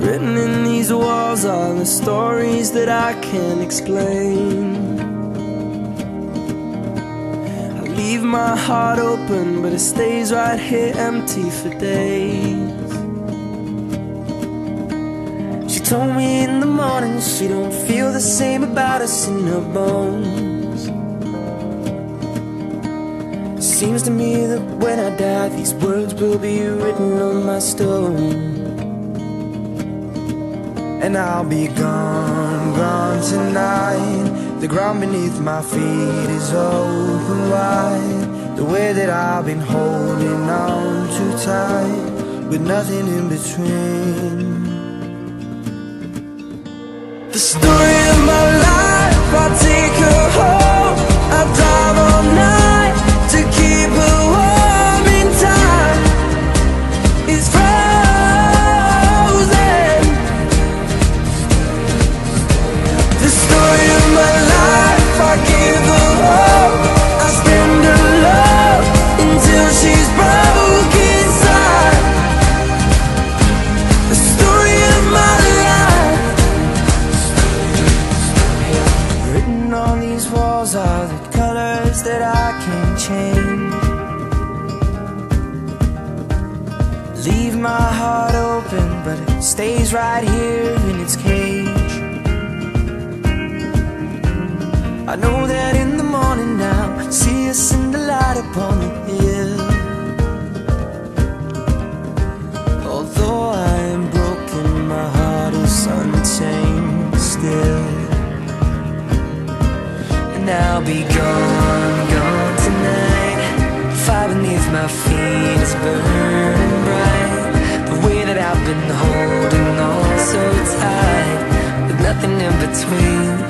Written in these walls are the stories that I can't explain. I leave my heart open, but it stays right here empty for days. She told me in the morning she don't feel the same about us in her bones. Seems to me that when I die, these words will be written on my stone. And I'll be gone, gone tonight. The ground beneath my feet is open wide. The way that I've been holding on too tight With nothing in between. The story of my life, I take her home I drive all night to keep her warm in time. It's walls are the colors that I can't change. Leave my heart open, but it stays right here in its cage. I know that in be gone, gone tonight. Fire beneath my feet is burning bright. The way that I've been holding on so tight With nothing in between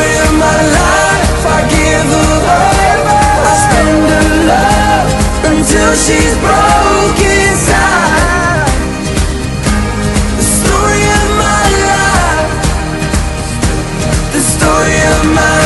she's broken inside The story of my life. The story of my